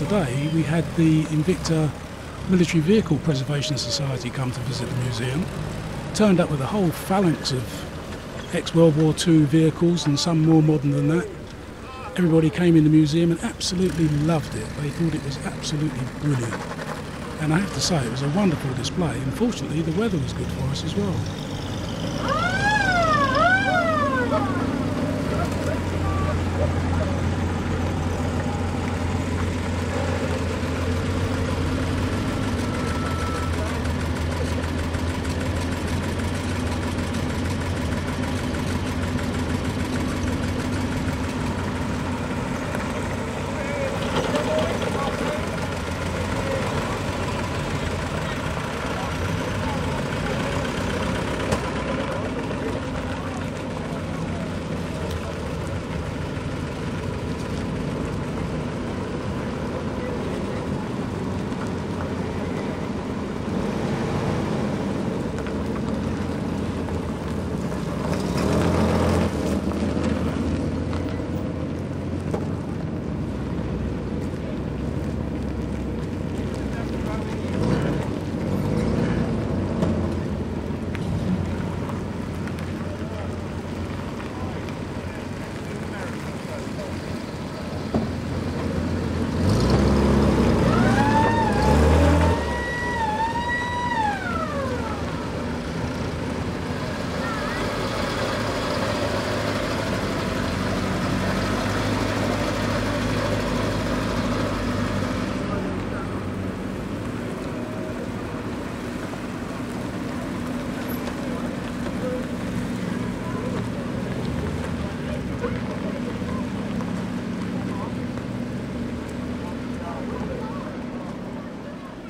today we had the Invicta Military Vehicle Preservation Society come to visit the museum. Turned up with a whole phalanx of ex World War II vehicles and some more modern than that. Everybody came in the museum and absolutely loved it. They thought it was absolutely brilliant. And I have to say, it was a wonderful display. Unfortunately, the weather was good for us as well. Ah! Ah!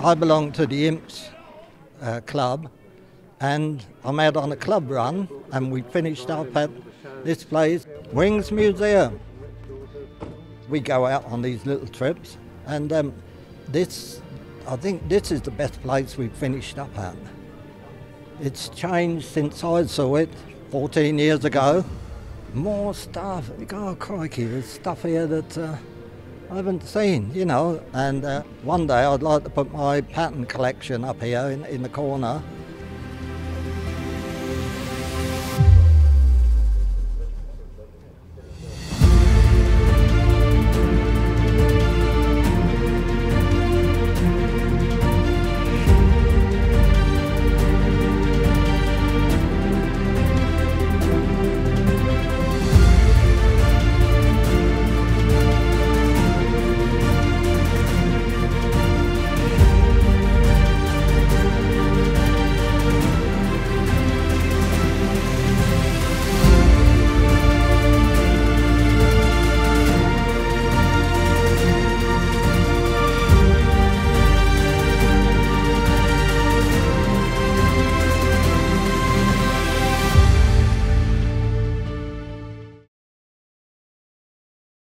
I belong to the Imps uh, Club, and I'm out on a club run, and we finished up at this place, Wings Museum. We go out on these little trips, and um, this, I think, this is the best place we've finished up at. It's changed since I saw it 14 years ago. More stuff. Oh, crikey, there's stuff here that. Uh, I haven't seen, you know. And uh, one day I'd like to put my patent collection up here in, in the corner